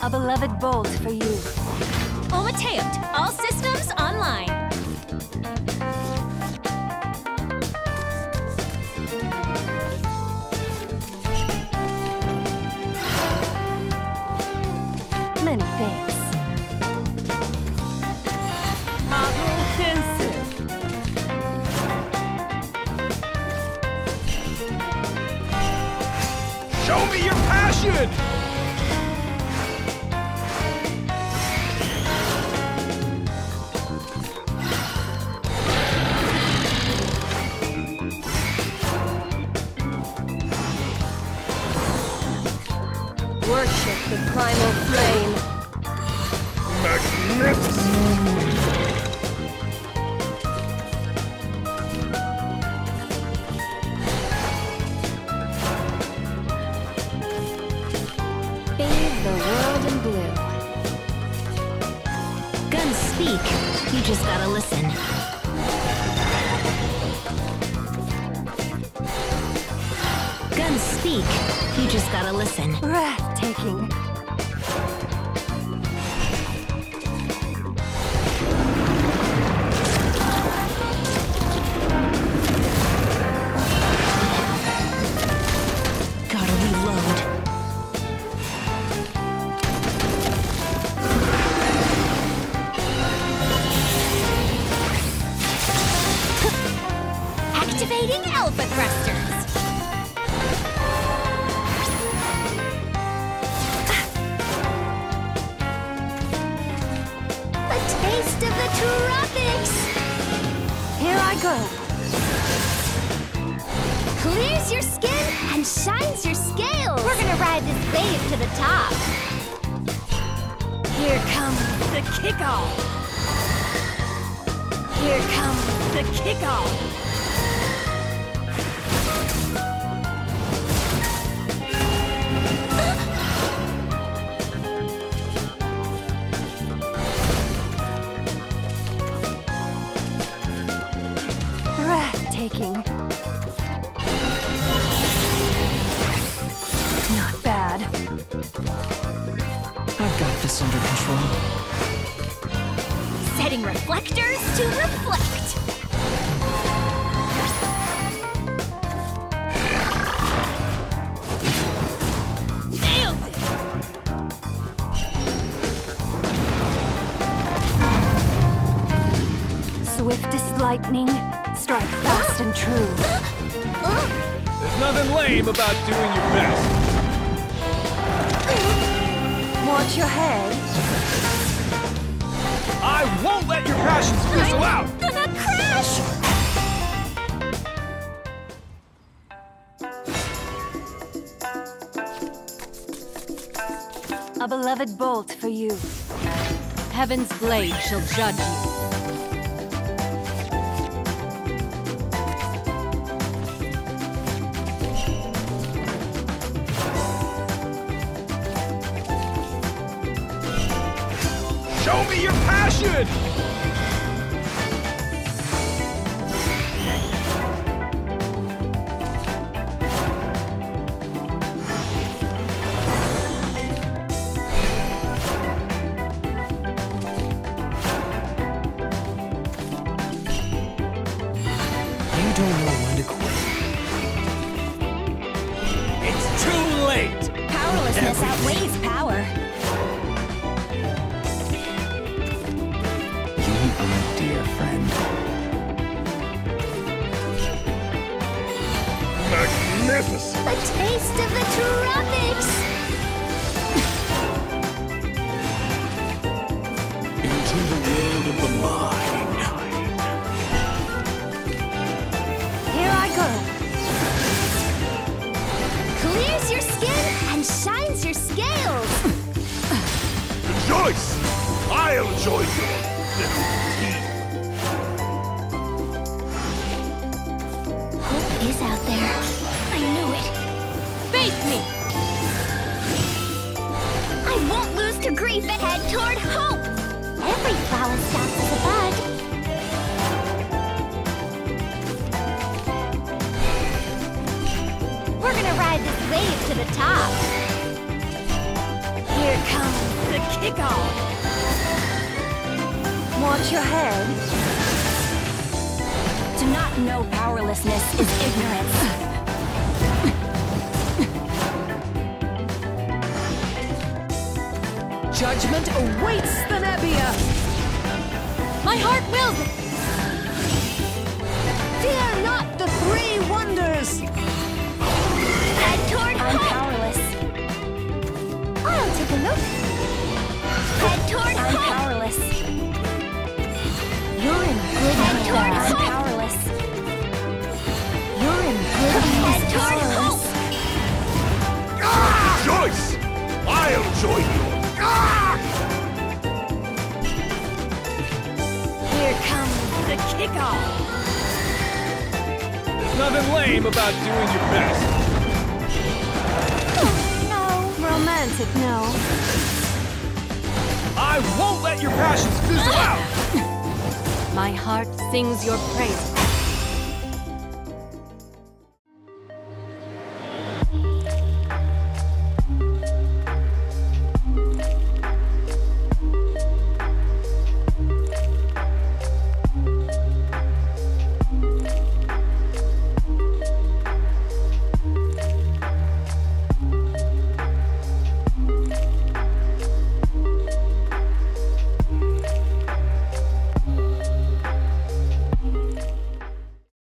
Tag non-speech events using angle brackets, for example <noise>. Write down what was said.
A beloved bolt for you. Omateot, all systems online. Show me your passion! Worship the primal flame. Magnificent! Just gotta listen. Guns speak. You just gotta listen. Breathtaking. Alpha Thrusters. A taste of the tropics! Here I go. Clears your skin and shines your scales! We're gonna ride this wave to the top! Here comes the kickoff. Here comes the kickoff. This under control. Setting reflectors to reflect. Nailed it! Swiftest lightning, strike fast and true. <gasps> There's nothing lame about doing your best. Watch your head. I won't let your passions fizzle out! Gonna crash! A beloved bolt for you. Heaven's blade shall judge you. Show me your passion! You don't know when to quit. It's too late! Powerlessness outweighs power. Magnificent! A taste of the tropics! Into the world of the mind. Here I go. Clears your skin and shines your scales! Rejoice! I'll join you. Hope is out there. Knew it. Face me! I won't lose to grief and head toward hope! Every flower starts as a bud. We're We're gonna ride this wave to the top. Here comes the kickoff. Watch your head. To not know powerlessness is ignorance. Judgment awaits the Nebbia. My heart wills it. Fear not the three wonders! The kickoff. There's nothing lame about doing your best. No, romantic, no. I won't let your passions fizzle out! <laughs> My heart sings your praise.